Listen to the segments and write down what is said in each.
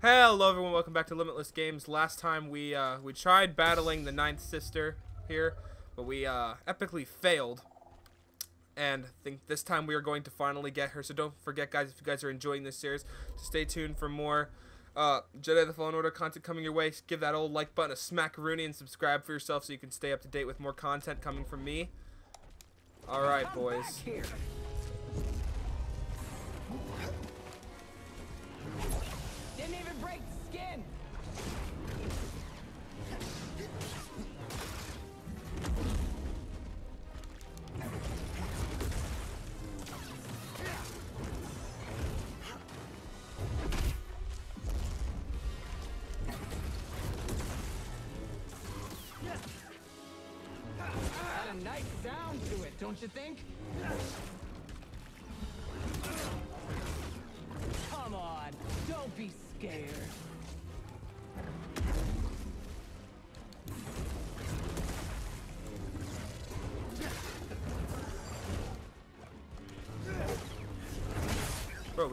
Hello everyone, welcome back to Limitless Games. Last time we uh, we tried battling the Ninth Sister here, but we uh, epically failed. And I think this time we are going to finally get her. So don't forget guys, if you guys are enjoying this series, to stay tuned for more uh, Jedi the Fallen Order content coming your way. Give that old like button a smackaroonie and subscribe for yourself so you can stay up to date with more content coming from me. Alright boys.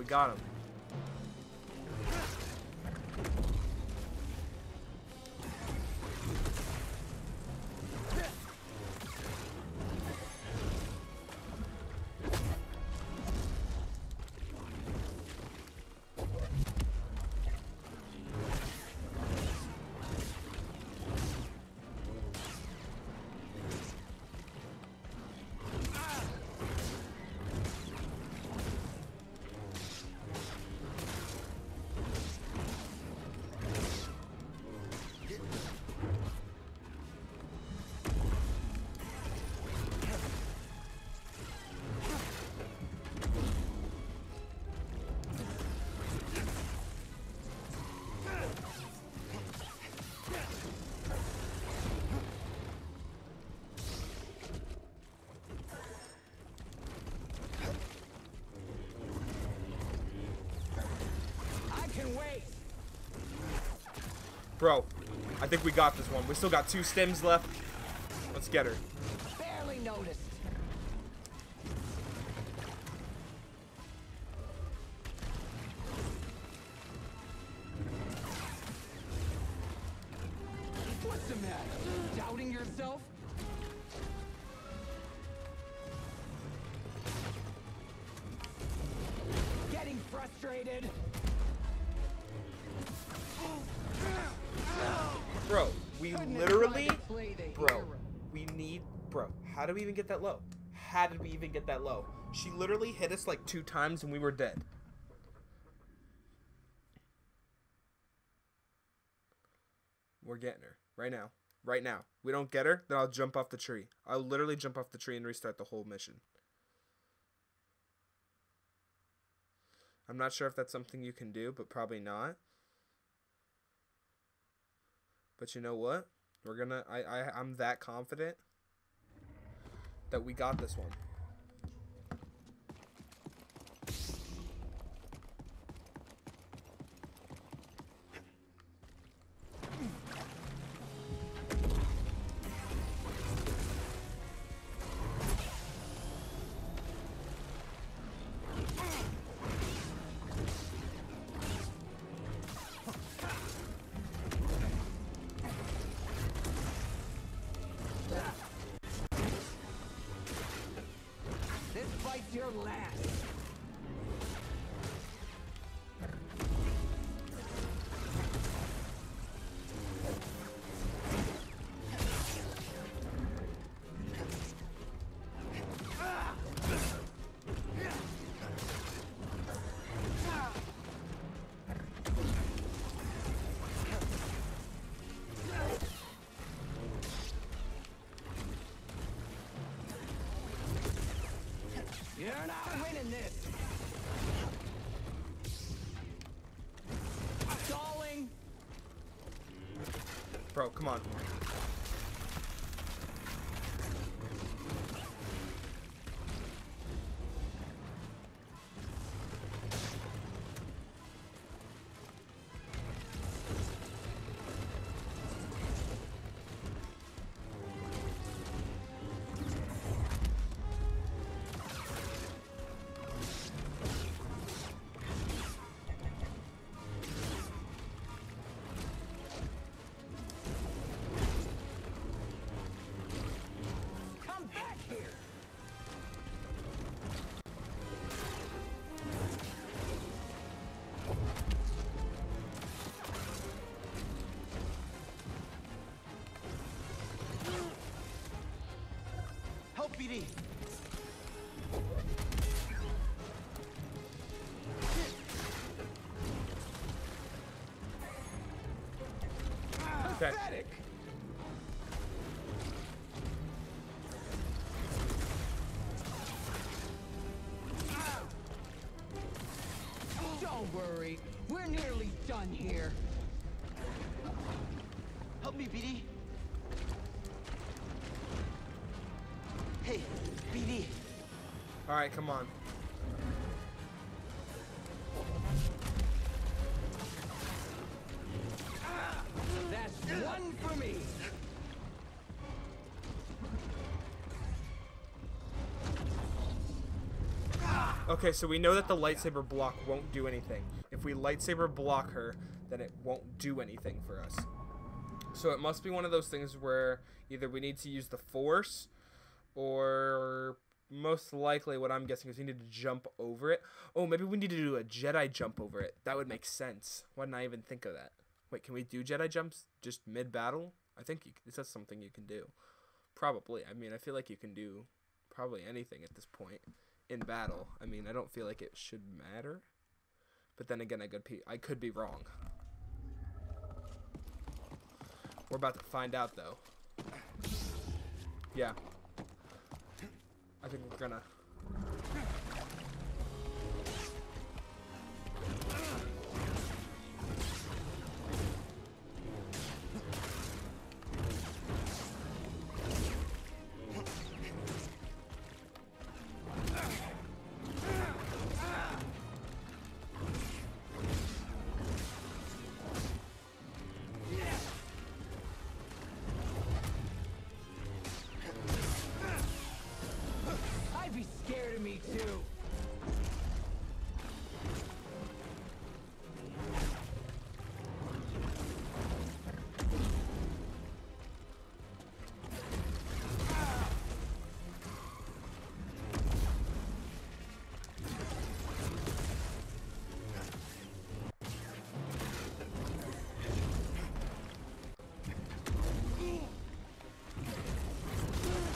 Got him. I think we got this one. We still got two stims left. Let's get her. Even get that low? She literally hit us like two times and we were dead. We're getting her right now. Right now. We don't get her, then I'll jump off the tree. I'll literally jump off the tree and restart the whole mission. I'm not sure if that's something you can do, but probably not. But you know what? We're gonna. I. I. I'm that confident that we got this one. BD. Okay. Pathetic. All right, come on. One for me. Okay, so we know that the lightsaber block won't do anything. If we lightsaber block her, then it won't do anything for us. So it must be one of those things where either we need to use the force or most likely what I'm guessing is we need to jump over it. Oh, maybe we need to do a Jedi jump over it. That would make sense. Why didn't I even think of that? Wait, can we do Jedi jumps just mid battle? I think you, that's something you can do. Probably. I mean, I feel like you can do probably anything at this point in battle. I mean, I don't feel like it should matter. But then again, I could be, I could be wrong. We're about to find out, though. Yeah. I think we're gonna.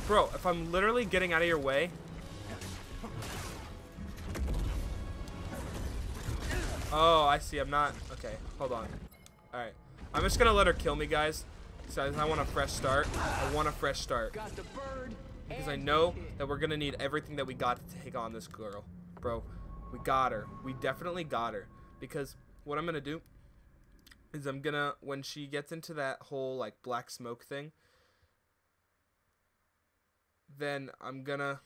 Bro, if I'm literally getting out of your way. Oh, I see. I'm not. Okay, hold on. Alright. I'm just gonna let her kill me, guys. Because I want a fresh start. I want a fresh start. Got the bird. Because I know that we're gonna need everything that we got to take on this girl. Bro, we got her. We definitely got her. Because what I'm gonna do is I'm gonna when she gets into that whole like black smoke thing, then I'm gonna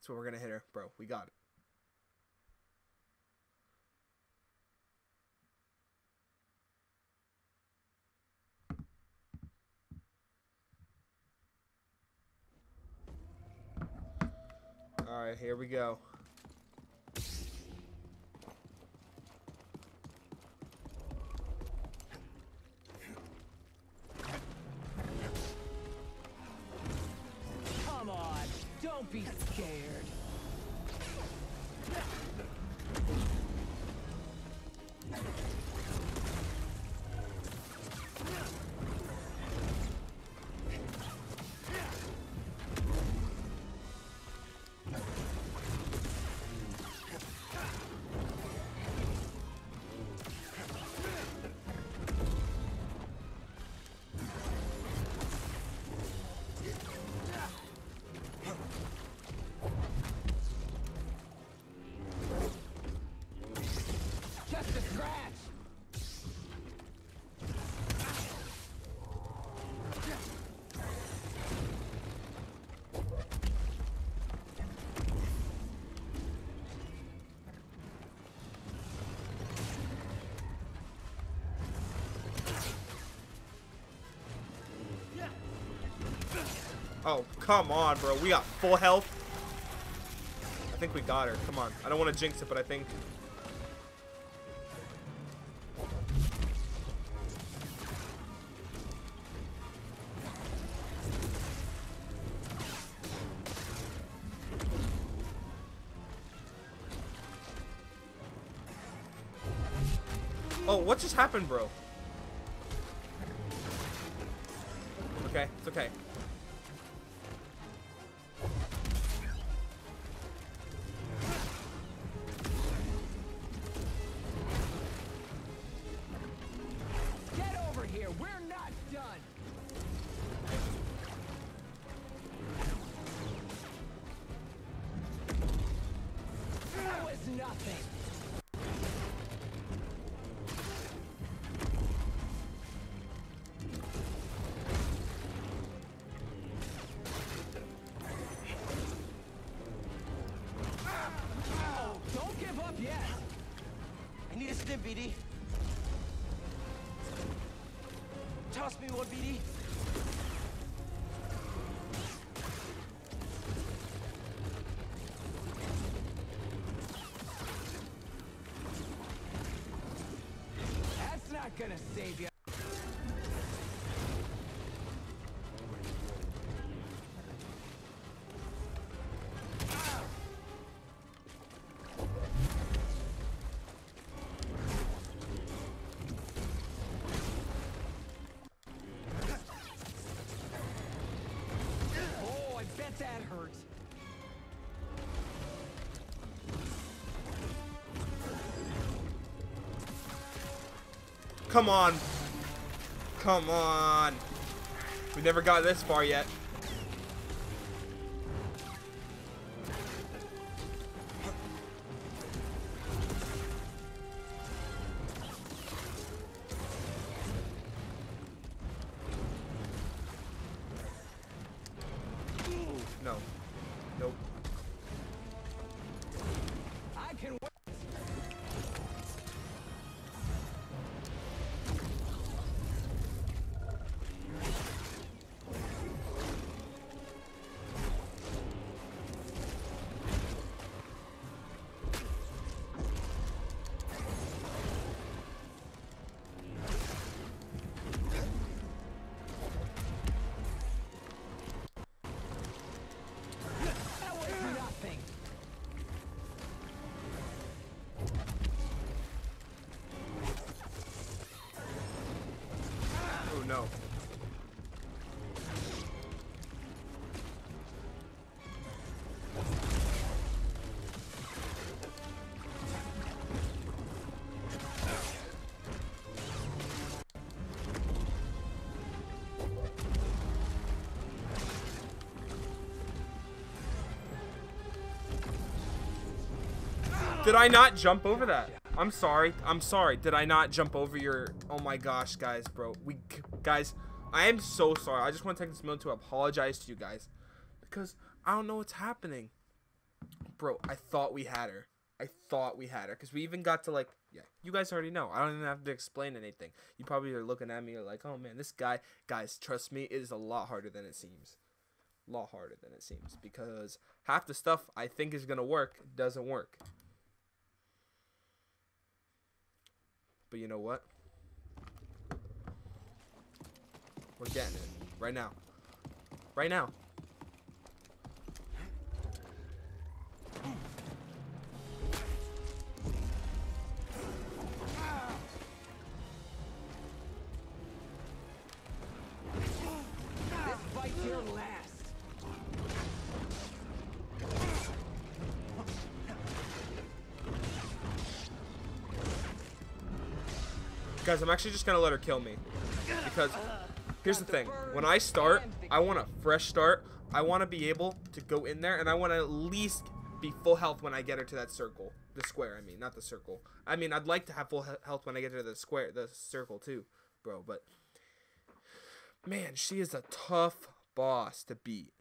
That's what we're gonna hit her, bro. We got it. Alright, here we go. Don't Oh, come on, bro. We got full health. I think we got her. Come on. I don't want to jinx it, but I think. Oh, what just happened, bro? Okay, it's okay. Come on. Come on. We never got this far yet. Did I not jump over that? I'm sorry. I'm sorry. Did I not jump over your? Oh my gosh, guys, bro. We guys, I am so sorry. I just want to take this moment to apologize to you guys because I don't know what's happening, bro. I thought we had her. I thought we had her because we even got to like, yeah. You guys already know. I don't even have to explain anything. You probably are looking at me like, oh man, this guy. Guys, trust me, it is a lot harder than it seems. A lot harder than it seems because half the stuff I think is gonna work doesn't work. But you know what? We're getting it. Right now. Right now. Guys, I'm actually just gonna let her kill me. Because here's the thing. When I start, I want a fresh start. I want to be able to go in there and I want to at least be full health when I get her to that circle. The square, I mean, not the circle. I mean, I'd like to have full health when I get her to the square, the circle too, bro. But man, she is a tough boss to beat.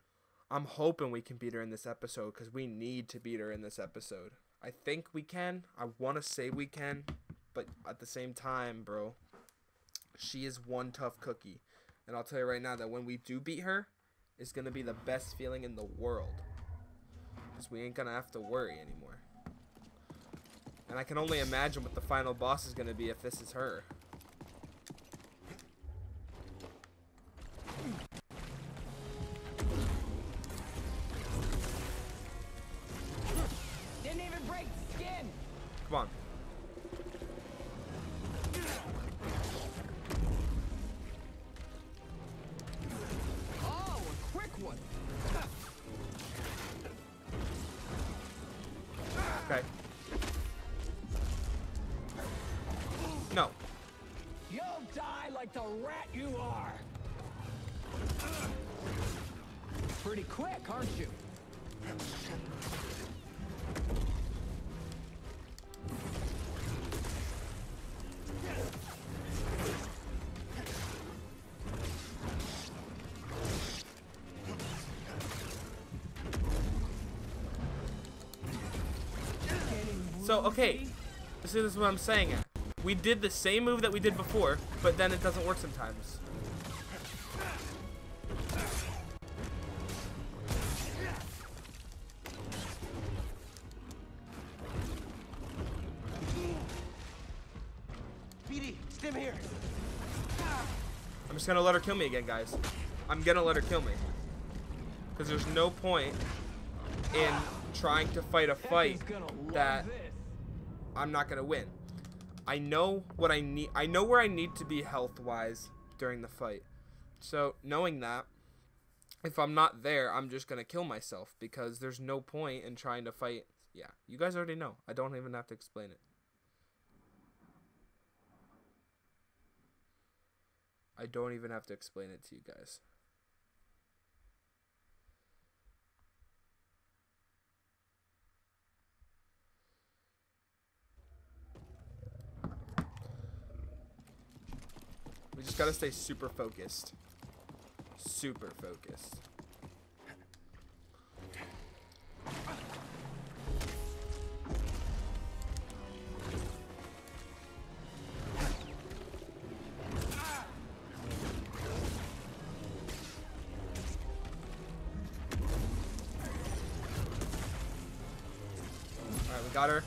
I'm hoping we can beat her in this episode because we need to beat her in this episode. I think we can. I want to say we can, but at the same time, bro, she is one tough cookie. And I'll tell you right now that when we do beat her, it's going to be the best feeling in the world. Because we ain't going to have to worry anymore. And I can only imagine what the final boss is going to be if this is her. Didn't even break skin. Come on. Rat you are. Pretty quick, aren't you? So, okay. woozy? This is what I'm saying. We did the same move that we did before, but then it doesn't work sometimes. BD, stim here. I'm just gonna let her kill me again, guys. I'm gonna let her kill me. Because there's no point in trying to fight a fight Tekken's gonna love that. I'm not gonna win. I know what I need. I know where I need to be health wise during the fight. So knowing that, if I'm not there, I'm just gonna kill myself because there's no point in trying to fight. Yeah, you guys already know. I don't even have to explain it. I don't even have to explain it to you guys. Gotta stay super focused. Super focused. Got her.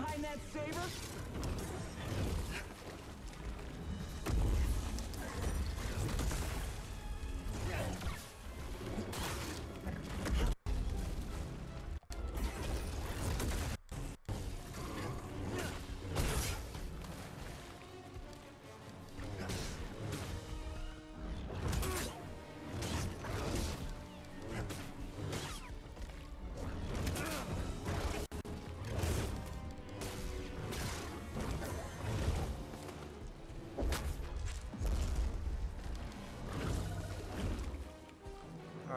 Behind that saber?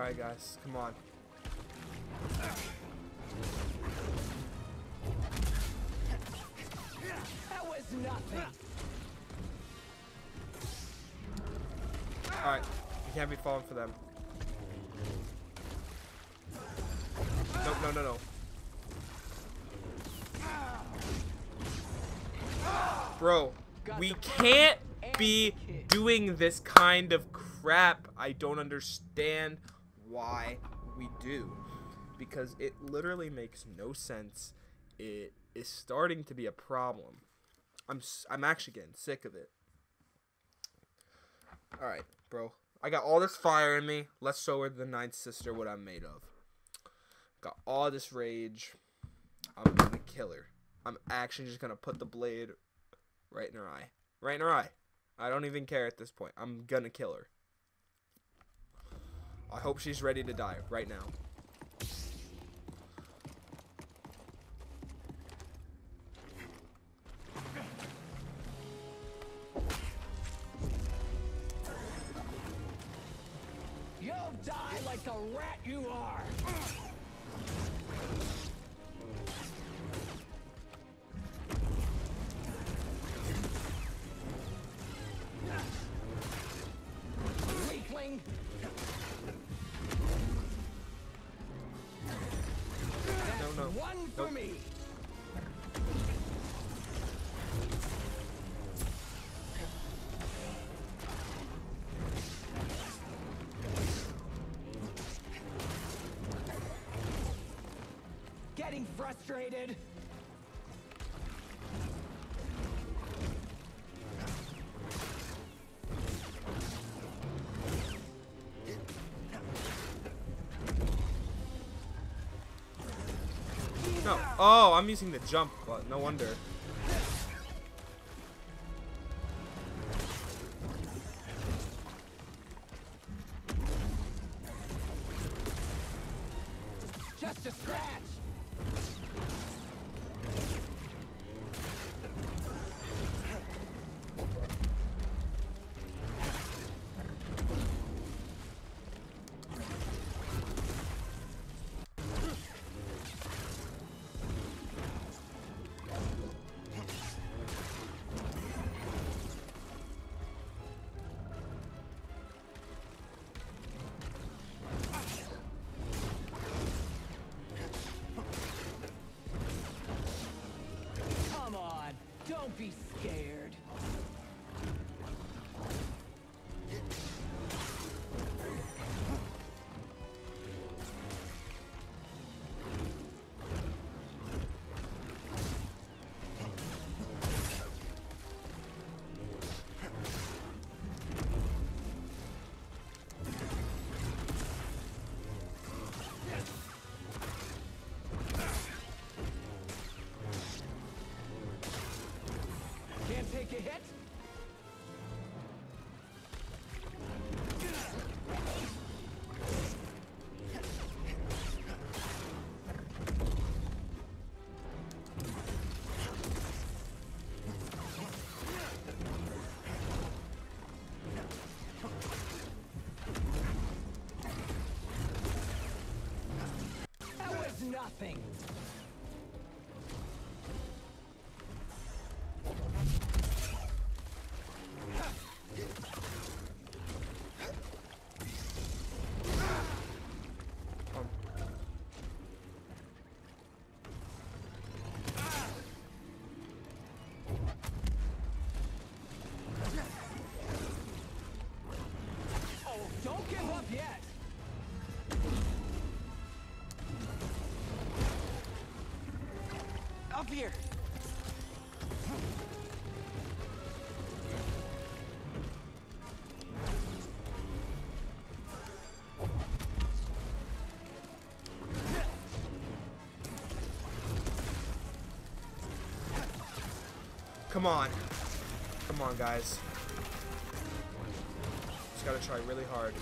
Alright, guys, come on. That was nothing. Alright, you can't be falling for them. No, no, no, no. Bro, we can't be doing this kind of crap. I don't understand why we do. Because it literally makes no sense. It is starting to be a problem. I'm, I'm actually getting sick of it. Alright, bro. I got all this fire in me. Let's show her the ninth sister what I'm made of. Got all this rage. I'm gonna kill her. I'm actually just gonna put the blade right in her eye. Right in her eye. I don't even care at this point. I'm gonna kill her. I hope she's ready to die right now. I'm using the jump, but no wonder. Take a hit? Here. come on. Come on, guys. Just gotta try really hard.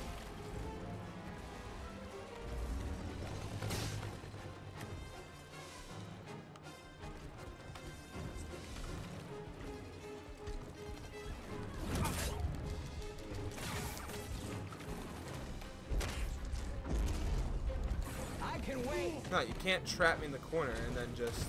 Can't trap me in the corner and then just...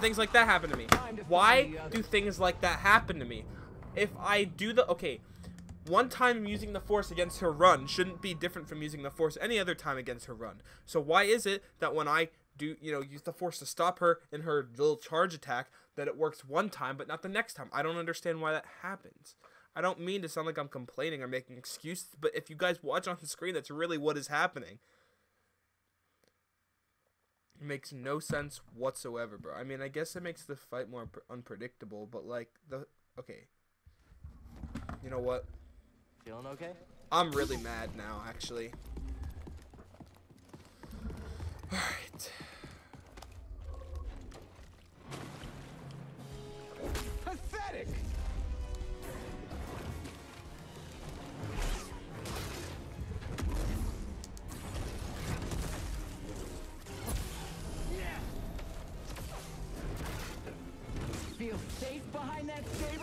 things like that happen to me. Why do things like that happen to me? If I do the okay, one time using the force against her run shouldn't be different from using the force any other time against her run. So why is it that when I do, you know, use the force to stop her in her little charge attack, that it works one time but not the next time? I don't understand why that happens. I don't mean to sound like I'm complaining or making excuses, but if you guys watch on the screen, that's really what is happening. Makes no sense whatsoever, bro. I mean, I guess it makes the fight more unpre- unpredictable, but like the okay. You know what? Feeling okay? I'm really mad now, actually. All right. Stop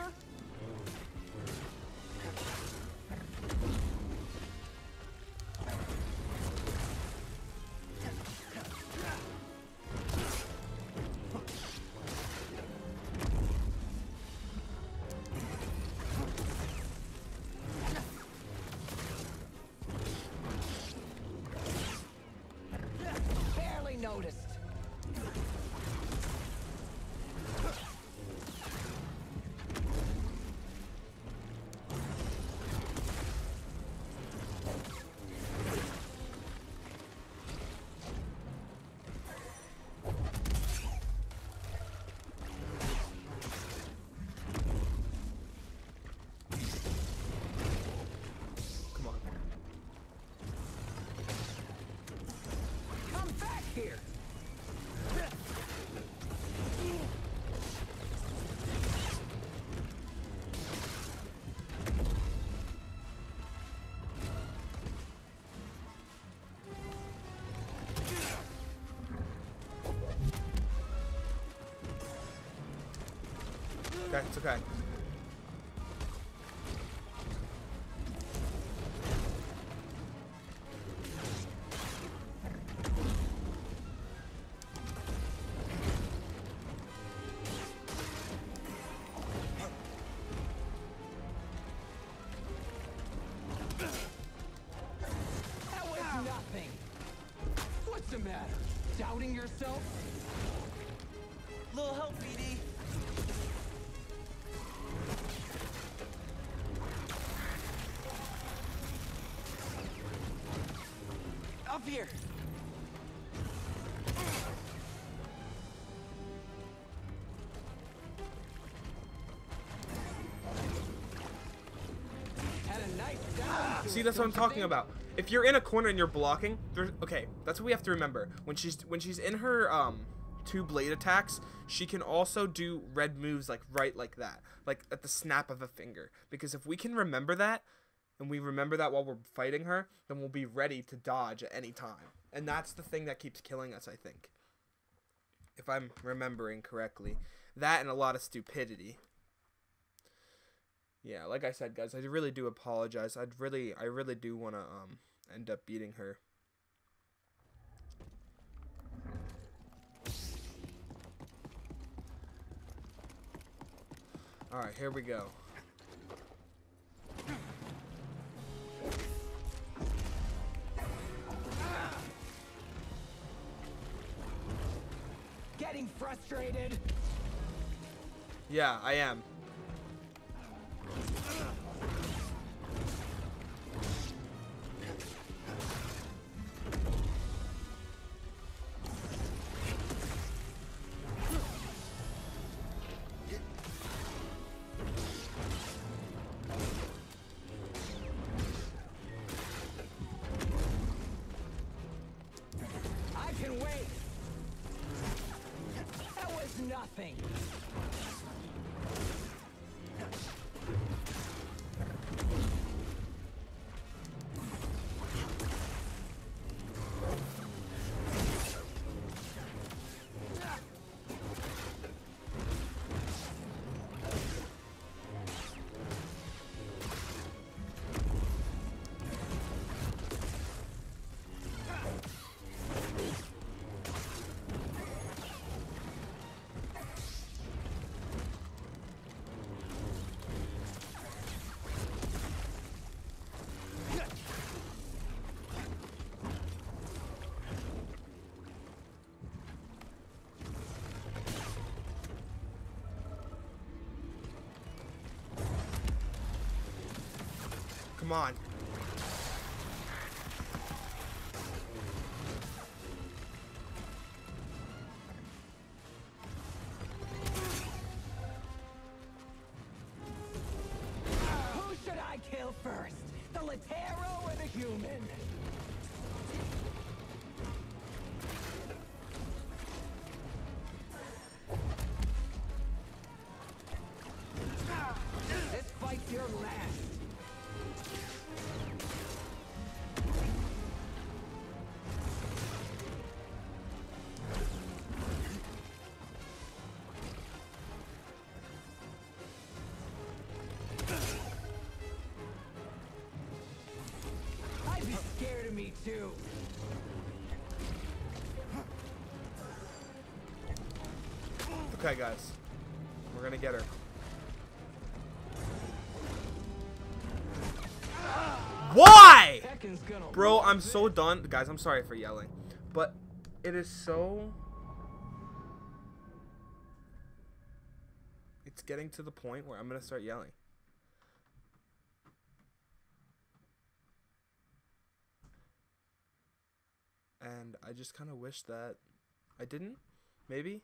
Okay, it's okay. Here. Had a nice down. See, that's what I'm talking about. If you're in a corner and you're blocking, there's okay. That's what we have to remember. When she's when she's in her um two blade attacks, she can also do red moves like right like that, like at the snap of a finger. Because if we can remember that, and we remember that while we're fighting her, then we'll be ready to dodge at any time. And that's the thing that keeps killing us, I think. If I'm remembering correctly, that and a lot of stupidity. Yeah, like I said, guys, I really do apologize. I'd really, I really do want to um end up beating her. All right, here we go. Getting frustrated. Yeah, I am. Come on. Okay, guys. We're gonna get her. Why? Bro, I'm so done. Guys, I'm sorry for yelling. But it is so. It's getting to the point where I'm to start yelling. And I just kind of wish that I didn't. Maybe.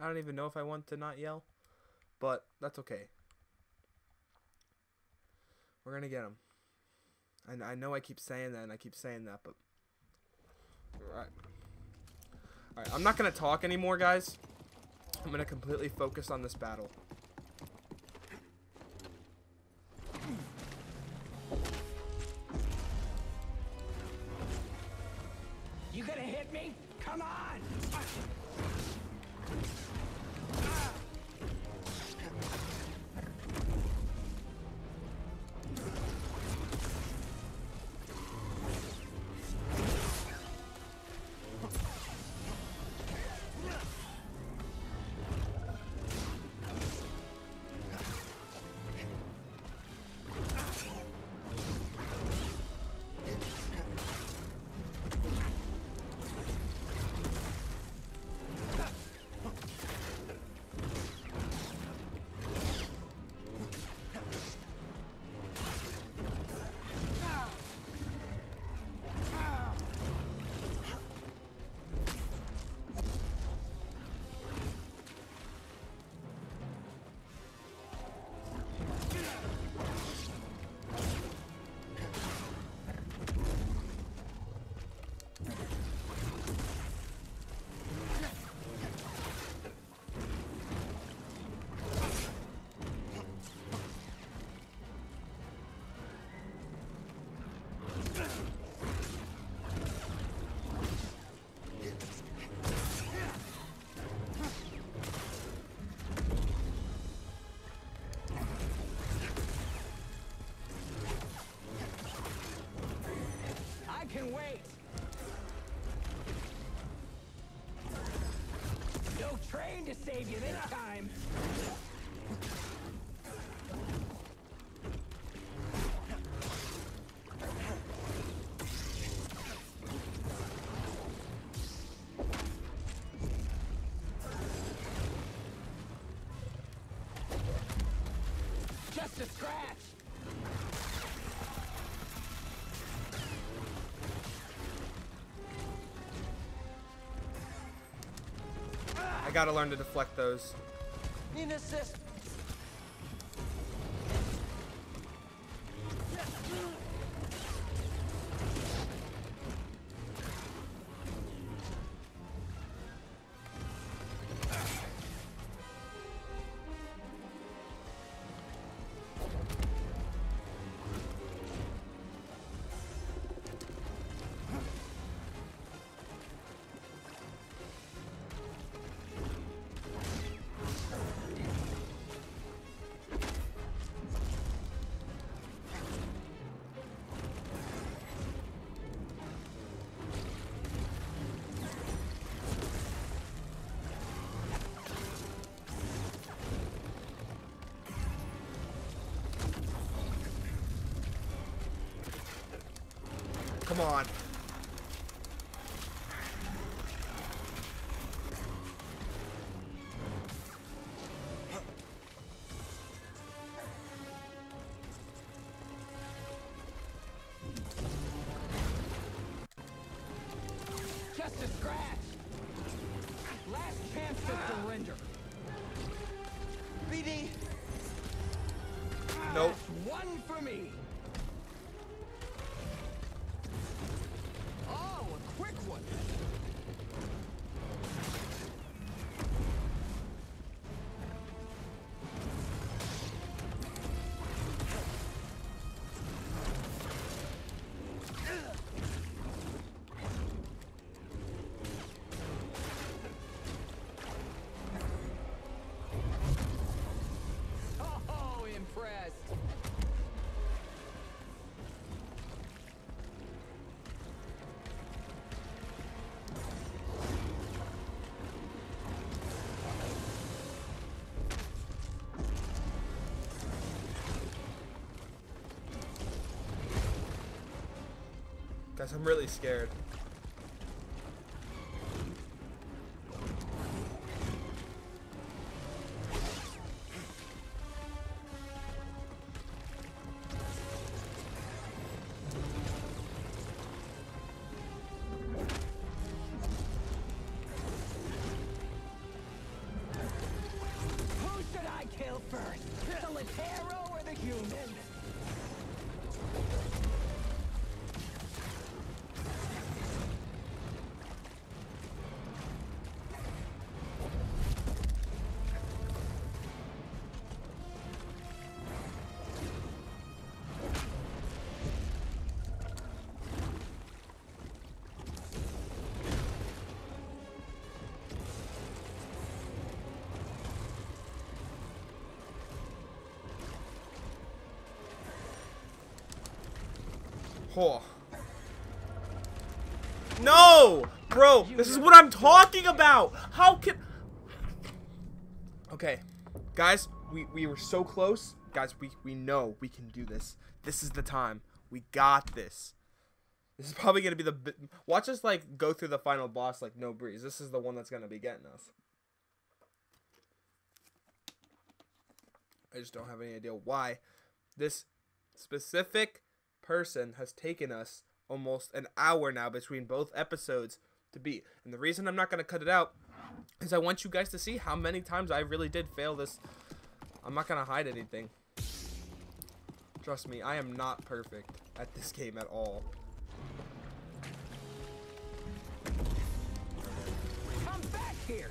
I don't even know if I want to not yell. But that's okay. We're going to get him. And I know I keep saying that and I keep saying that, but Alright. Alright, I'm not gonna talk anymore, guys. I'm gonna completely focus on this battle. No train to save you this time. I gotta learn to deflect those. Need assist. A scratch. Last chance to surrender. BD. Ah, nope. That's one for me. Guys, I'm really scared. Oh. No! Bro, this is what I'm talking about! How can... Okay. Guys, we, we were so close. Guys, we, we know we can do this. This is the time. We got this. This is probably going to be the... Watch us, like, go through the final boss like no breeze. This is the one that's going to be getting us. I just don't have any idea why this specific person has taken us almost an hour now between both episodes to beat. And the reason I'm not going to cut it out is I want you guys to see how many times I really did fail this. I'm not going to hide anything. Trust me, I am not perfect at this game at all. Come back here.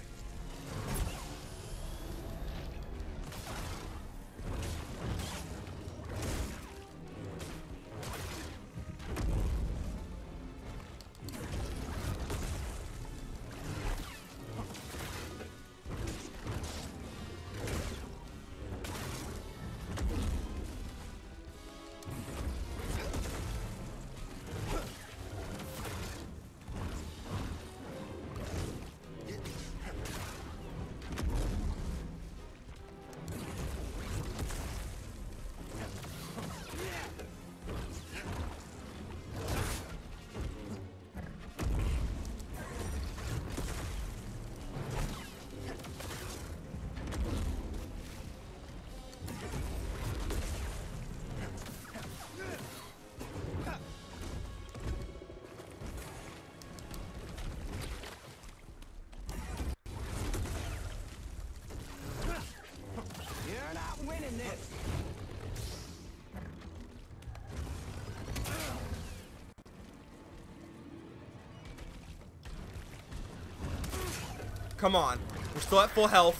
Come on. We're still at full health.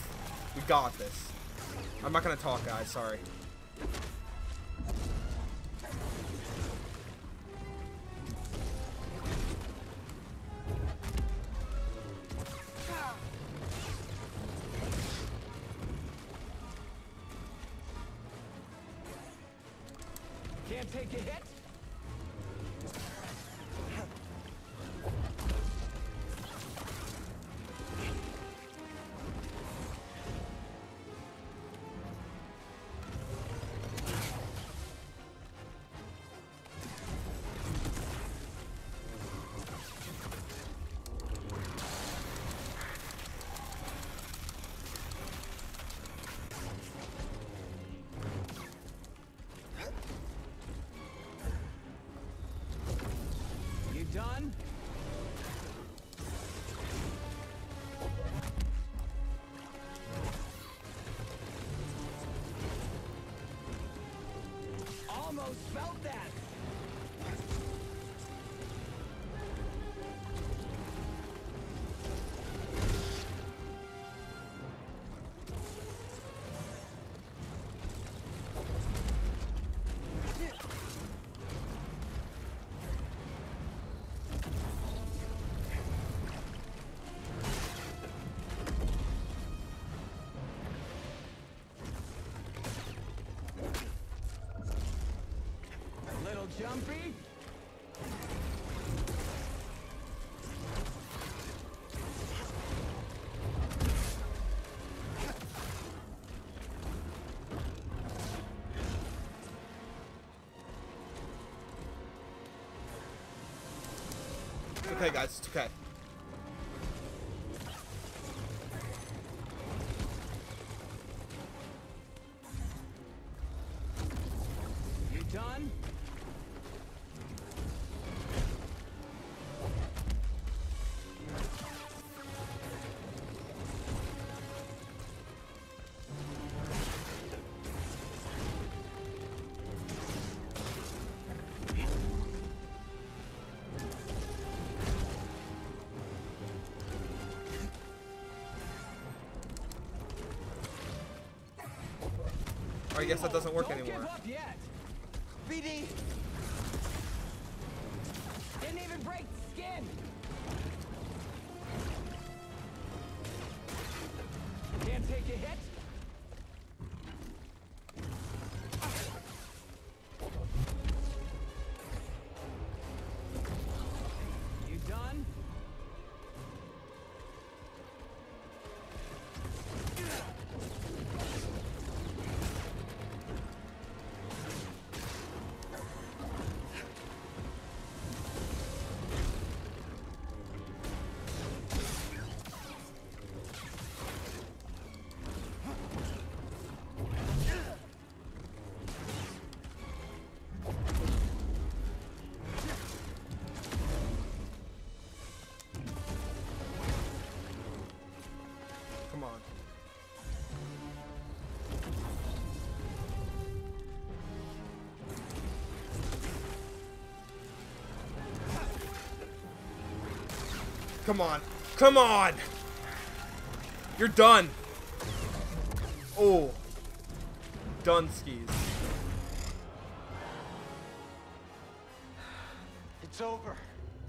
We got this. I'm not gonna talk, guys. Sorry. Felt that. Jumpy. Okay, guys. It's okay. Guess that doesn't work Don't anymore. give up yet. BD! Didn't even break skin. Come on. Come on! You're done! Oh. Done skis. It's over.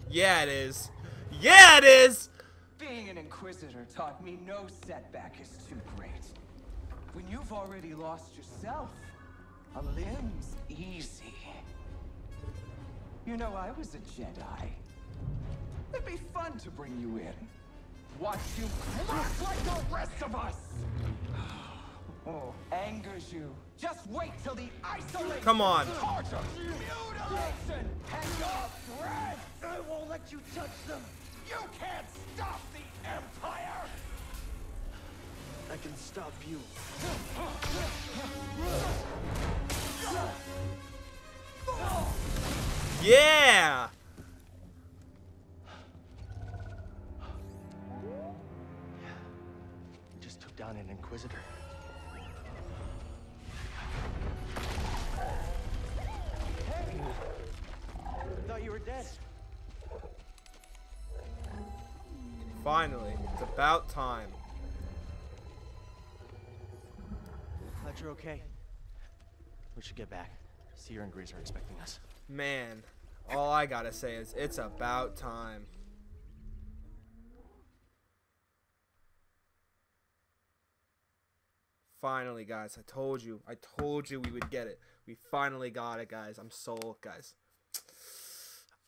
Yeah, it is. Yeah, it is! Being an Inquisitor taught me no setback is too great. When you've already lost yourself, a limb's easy. You know, I was a Jedi. It'd be fun to bring you in. Watch you crack like the rest of us! Oh, angers you. Just wait till the isolation Come on. torture, mutilation, and your breath! I won't let you touch them! You can't stop the Empire! I can stop you. Yeah! Inquisitor. Hey! I thought you were dead. Finally. It's about time. Glad you're okay. We should get back. Cere and Greez are expecting us. Man, all I gotta say is it's about time. Finally, guys, I told you. I told you we would get it. We finally got it, guys. I'm so, guys.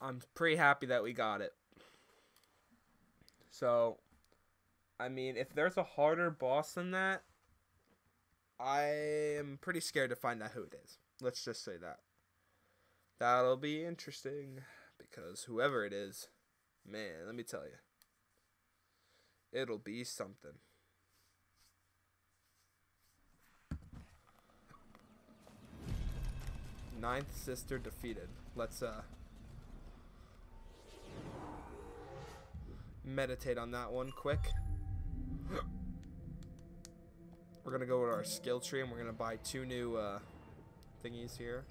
I'm pretty happy that we got it. So, I mean, if there's a harder boss than that, I am pretty scared to find out who it is. Let's just say that. That'll be interesting because whoever it is, man, let me tell you, it'll be something. Ninth sister defeated. Let's uh meditate on that one quick. We're gonna go to our skill tree and we're gonna buy two new uh, thingies here.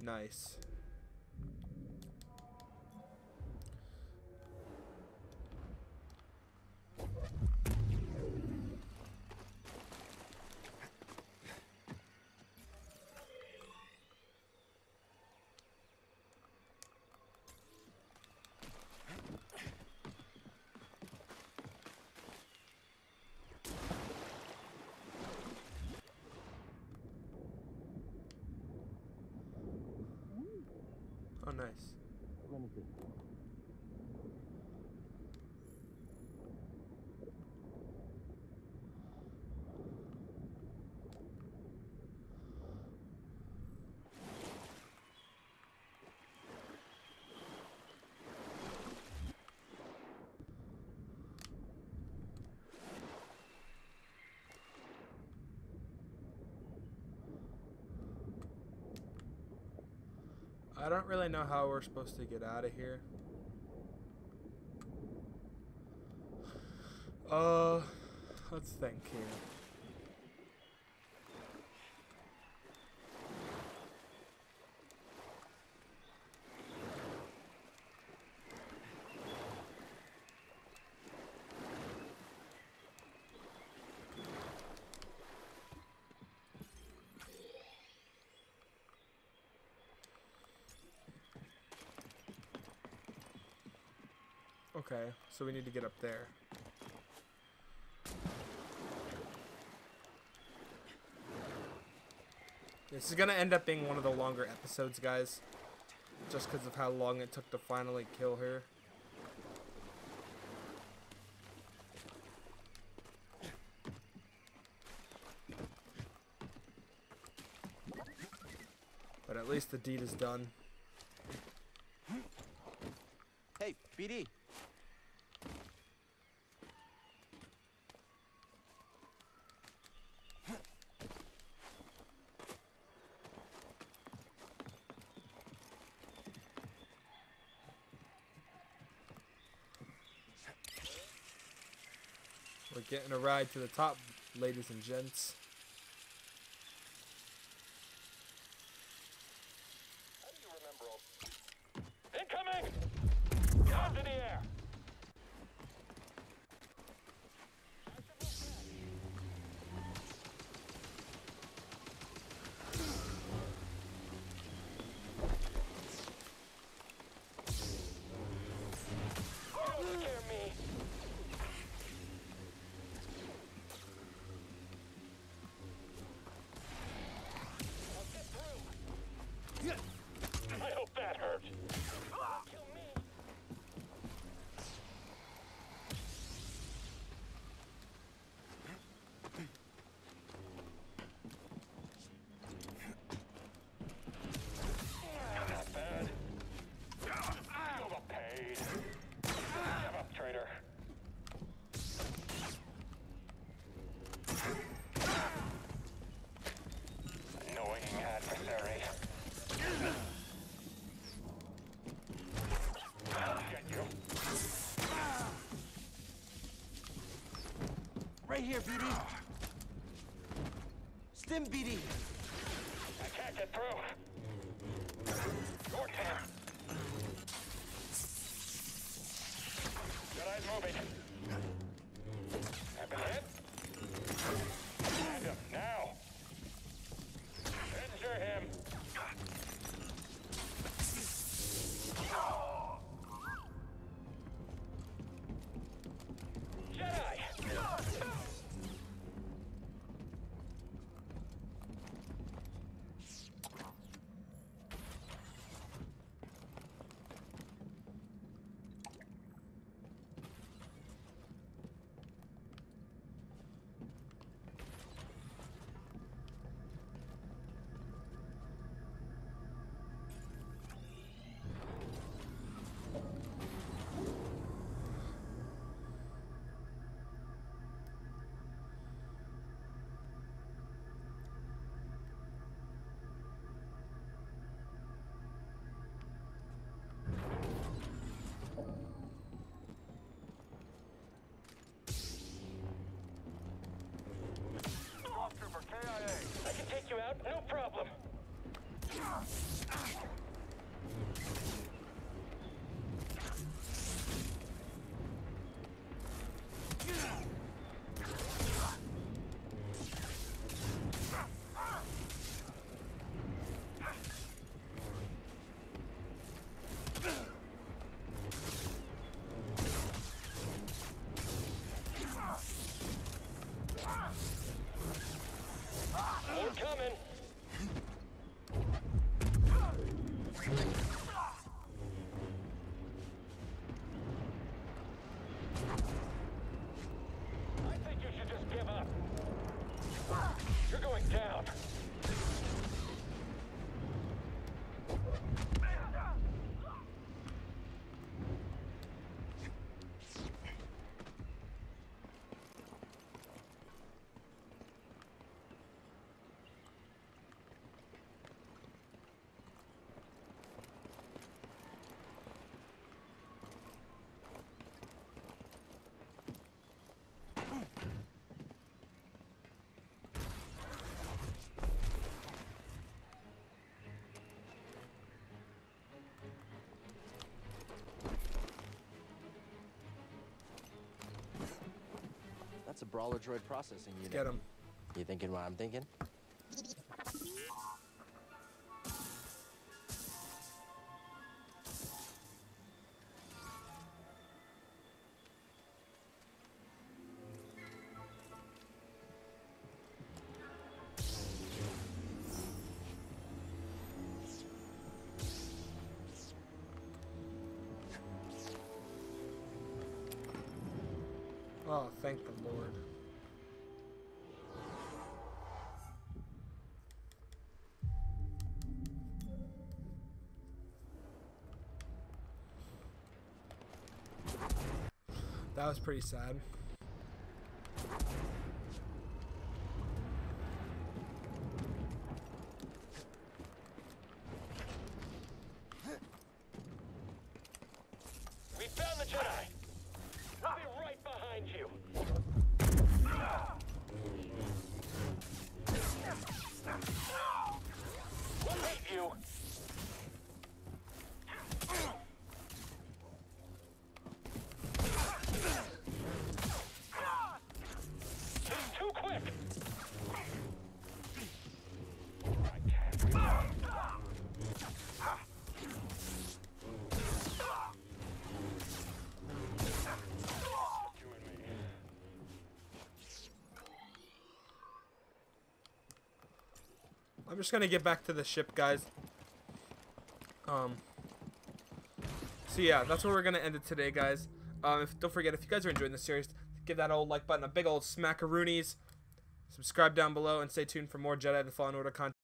Nice. Oh, don't really know how we're supposed to get out of here. Uh, let's think here. Okay, so we need to get up there. This is gonna end up being one of the longer episodes, guys. Just because of how long it took to finally kill her. But at least the deed is done. Hey, BD. We're getting a ride to the top, ladies and gents. Right here, BD. Stim BD. No problem. That's a brawler droid processing unit. Get him. You thinking what I'm thinking? Oh, thank the Lord. That was pretty sad. We found the Jedi. We'll be right behind you. We'll hate you. He's too quick. You and me. I'm just gonna get back to the ship, guys. Um. So yeah, that's where we're gonna end it today, guys. Um, if, don't forget if you guys are enjoying the series, give that old like button a big old smackaroonies. Subscribe down below and stay tuned for more Jedi: The Fallen Order content.